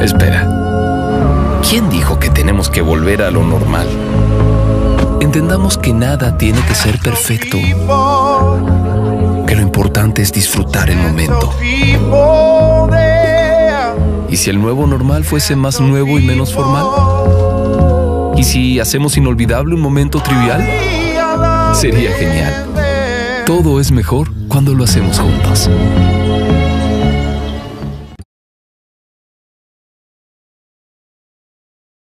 Espera. ¿Quién dijo que tenemos que volver a lo normal? Entendamos que nada tiene que ser perfecto. Que lo importante es disfrutar el momento. ¿Y si el nuevo normal fuese más nuevo y menos formal? ¿Y si hacemos inolvidable un momento trivial? Sería genial. Todo es mejor cuando lo hacemos juntos.